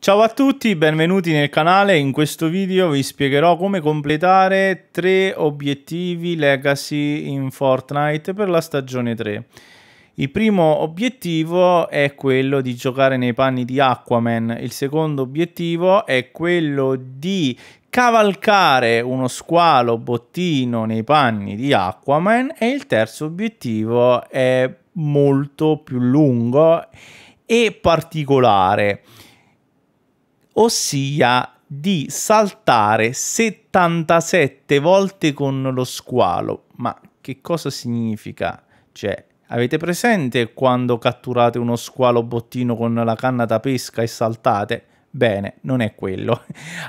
Ciao a tutti, benvenuti nel canale. In questo video vi spiegherò come completare tre obiettivi legacy in Fortnite per la stagione 3. Il primo obiettivo è quello di giocare nei panni di Aquaman, il secondo obiettivo è quello di cavalcare uno squalo bottino nei panni di Aquaman e il terzo obiettivo è molto più lungo e particolare, ossia di saltare 77 volte con lo squalo. Ma che cosa significa? Cioè, Avete presente quando catturate uno squalo bottino con la canna da pesca e saltate? Bene, non è quello.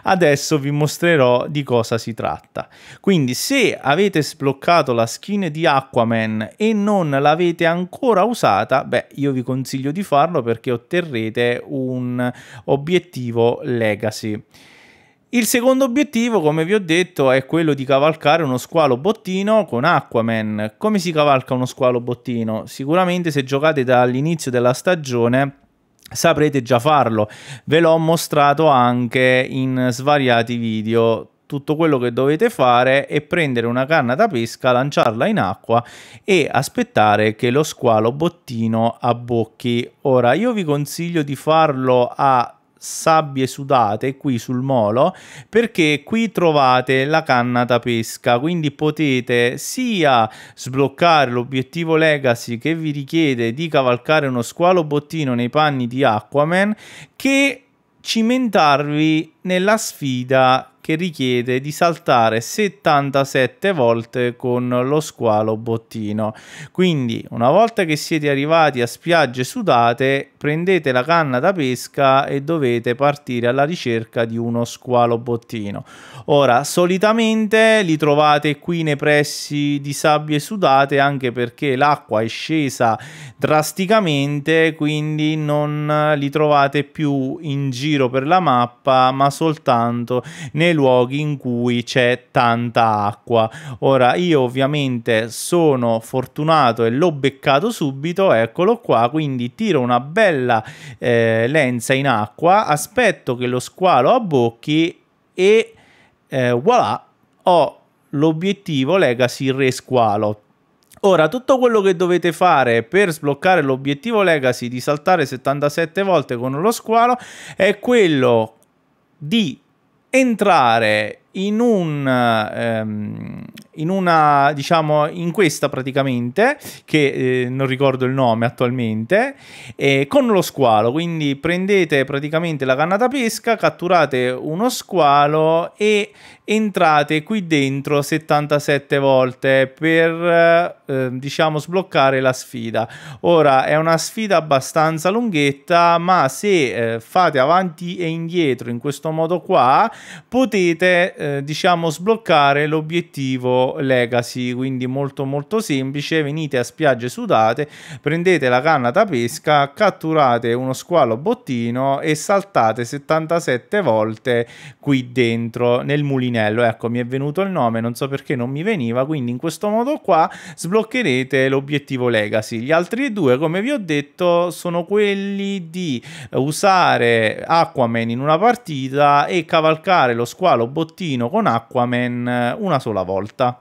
Adesso vi mostrerò di cosa si tratta. Quindi se avete sbloccato la skin di Aquaman e non l'avete ancora usata, beh, io vi consiglio di farlo perché otterrete un obiettivo legacy. Il secondo obiettivo, come vi ho detto, è quello di cavalcare uno squalo bottino con Aquaman. Come si cavalca uno squalo bottino? Sicuramente se giocate dall'inizio della stagione saprete già farlo. Ve l'ho mostrato anche in svariati video tutto quello che dovete fare è prendere una canna da pesca, lanciarla in acqua e aspettare che lo squalo bottino abbocchi. Ora io vi consiglio di farlo a sabbie sudate qui sul molo perché qui trovate la canna da pesca. Quindi potete sia sbloccare l'obiettivo legacy che vi richiede di cavalcare uno squalo bottino nei panni di Aquaman che cimentarvi nella sfida che richiede di saltare 77 volte con lo squalo bottino. Quindi, una volta che siete arrivati a spiagge sudate, prendete la canna da pesca e dovete partire alla ricerca di uno squalo bottino. Ora, solitamente li trovate qui nei pressi di sabbie sudate anche perché l'acqua è scesa drasticamente, quindi non li trovate più in giro per la mappa, ma soltanto nei luoghi in cui c'è tanta acqua. Ora io ovviamente sono fortunato e l'ho beccato subito, eccolo qua, quindi tiro una bella eh, lenza in acqua, aspetto che lo squalo abbocchi e eh, voilà, ho l'obiettivo Legacy Re Squalo. Ora, tutto quello che dovete fare per sbloccare l'obiettivo Legacy di saltare 77 volte con lo squalo è quello di entrare in un ehm, in una diciamo in questa praticamente che eh, non ricordo il nome attualmente eh, con lo squalo. Quindi prendete praticamente la canna da pesca catturate uno squalo e entrate qui dentro 77 volte per eh, diciamo sbloccare la sfida. Ora è una sfida abbastanza lunghetta ma se eh, fate avanti e indietro in questo modo qua potete eh, diciamo sbloccare l'obiettivo legacy quindi molto molto semplice venite a spiagge sudate prendete la canna da pesca catturate uno squalo bottino e saltate 77 volte qui dentro nel mulinetto Agnello, ecco mi è venuto il nome, non so perché non mi veniva, quindi in questo modo qua sbloccherete l'obiettivo Legacy. Gli altri due, come vi ho detto, sono quelli di usare Aquaman in una partita e cavalcare lo squalo bottino con Aquaman una sola volta.